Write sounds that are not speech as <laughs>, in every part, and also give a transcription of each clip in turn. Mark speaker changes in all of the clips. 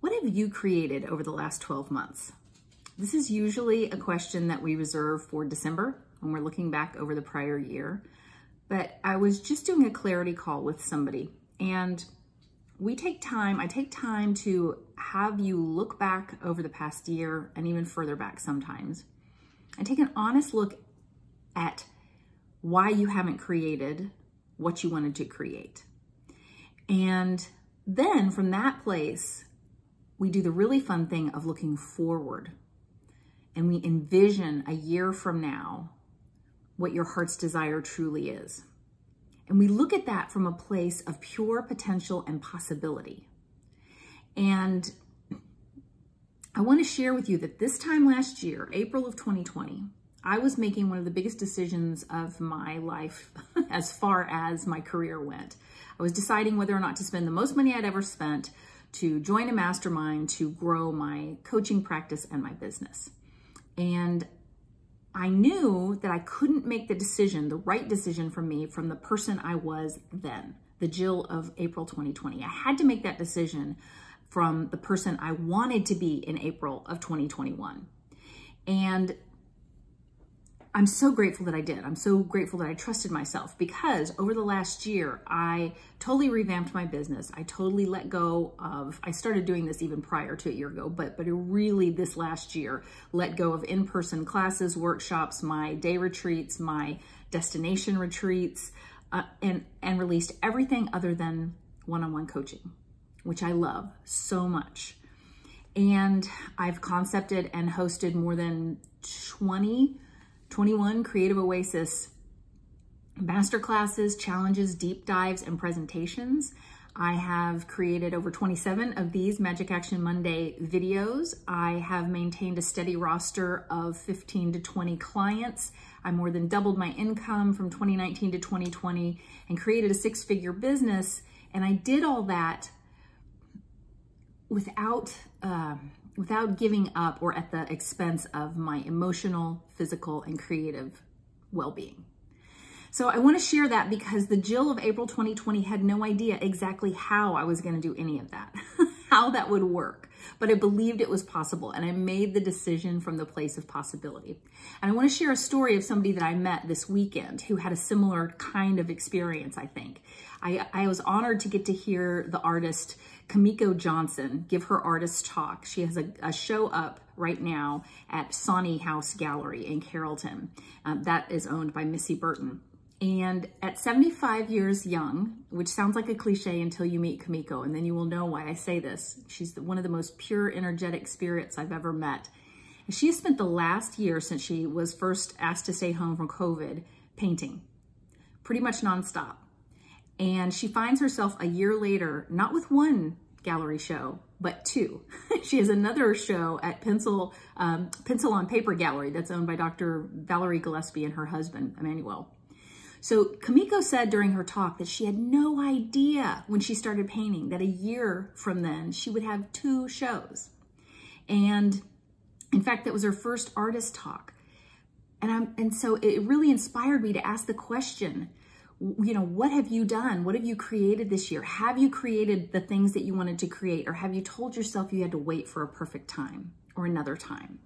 Speaker 1: What have you created over the last 12 months? This is usually a question that we reserve for December when we're looking back over the prior year. But I was just doing a clarity call with somebody and we take time, I take time to have you look back over the past year and even further back sometimes and take an honest look at why you haven't created what you wanted to create. And then from that place, we do the really fun thing of looking forward and we envision a year from now what your heart's desire truly is. And we look at that from a place of pure potential and possibility. And I want to share with you that this time last year, April of 2020, I was making one of the biggest decisions of my life <laughs> as far as my career went. I was deciding whether or not to spend the most money I'd ever spent to join a mastermind to grow my coaching practice and my business. And I knew that I couldn't make the decision, the right decision for me from the person I was then, the Jill of April 2020. I had to make that decision from the person I wanted to be in April of 2021. And I'm so grateful that I did. I'm so grateful that I trusted myself because over the last year, I totally revamped my business. I totally let go of, I started doing this even prior to a year ago, but, but really this last year, let go of in-person classes, workshops, my day retreats, my destination retreats, uh, and, and released everything other than one-on-one coaching, which I love so much. And I've concepted and hosted more than 20 21 Creative Oasis masterclasses, challenges, deep dives, and presentations. I have created over 27 of these Magic Action Monday videos. I have maintained a steady roster of 15 to 20 clients. I more than doubled my income from 2019 to 2020 and created a six-figure business. And I did all that without um, without giving up or at the expense of my emotional, physical, and creative well-being. So I want to share that because the Jill of April 2020 had no idea exactly how I was going to do any of that, <laughs> how that would work. But I believed it was possible and I made the decision from the place of possibility. And I want to share a story of somebody that I met this weekend who had a similar kind of experience, I think. I, I was honored to get to hear the artist Kamiko Johnson give her artist talk. She has a, a show up right now at Sonny House Gallery in Carrollton. Um, that is owned by Missy Burton. And at 75 years young, which sounds like a cliche until you meet Kamiko, and then you will know why I say this. She's one of the most pure, energetic spirits I've ever met. She has spent the last year since she was first asked to stay home from COVID painting, pretty much nonstop. And she finds herself a year later, not with one gallery show, but two. <laughs> she has another show at Pencil, um, Pencil on Paper Gallery that's owned by Dr. Valerie Gillespie and her husband, Emmanuel. So Kamiko said during her talk that she had no idea when she started painting that a year from then she would have two shows. And in fact, that was her first artist talk. And, I'm, and so it really inspired me to ask the question, you know, what have you done? What have you created this year? Have you created the things that you wanted to create? Or have you told yourself you had to wait for a perfect time or another time?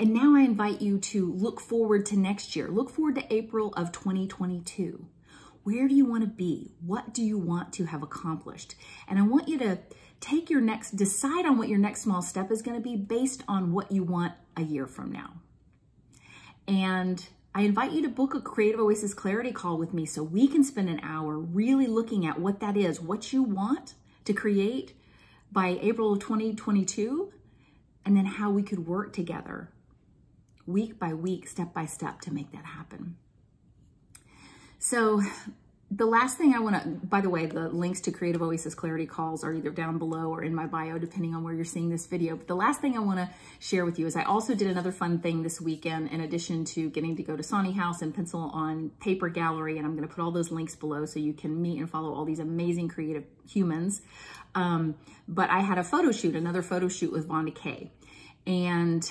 Speaker 1: And now I invite you to look forward to next year. Look forward to April of 2022. Where do you want to be? What do you want to have accomplished? And I want you to take your next, decide on what your next small step is going to be based on what you want a year from now. And I invite you to book a Creative Oasis Clarity call with me so we can spend an hour really looking at what that is, what you want to create by April of 2022, and then how we could work together week by week, step by step to make that happen. So the last thing I want to, by the way, the links to Creative Oasis Clarity calls are either down below or in my bio, depending on where you're seeing this video. But the last thing I want to share with you is I also did another fun thing this weekend in addition to getting to go to Sonny House and Pencil on Paper Gallery. And I'm going to put all those links below so you can meet and follow all these amazing creative humans. Um, but I had a photo shoot, another photo shoot with Vonda Kay. And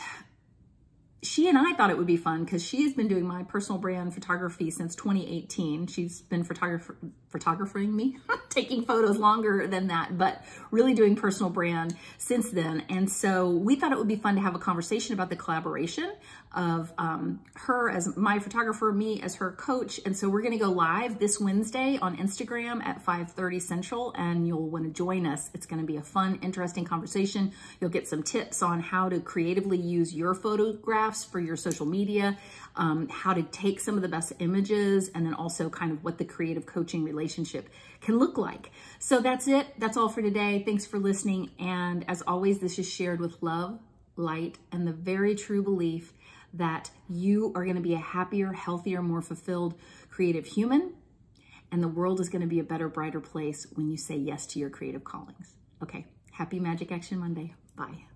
Speaker 1: she and I thought it would be fun because she has been doing my personal brand photography since 2018. She's been photographer, photographing me, <laughs> taking photos longer than that, but really doing personal brand since then. And so we thought it would be fun to have a conversation about the collaboration of um, her as my photographer, me as her coach. And so we're going to go live this Wednesday on Instagram at 5.30 Central, and you'll want to join us. It's going to be a fun, interesting conversation. You'll get some tips on how to creatively use your photographs for your social media, um, how to take some of the best images, and then also kind of what the creative coaching relationship can look like. So that's it. That's all for today. Thanks for listening. And as always, this is shared with love, light, and the very true belief that you are going to be a happier, healthier, more fulfilled creative human. And the world is going to be a better, brighter place when you say yes to your creative callings. Okay. Happy Magic Action Monday. Bye.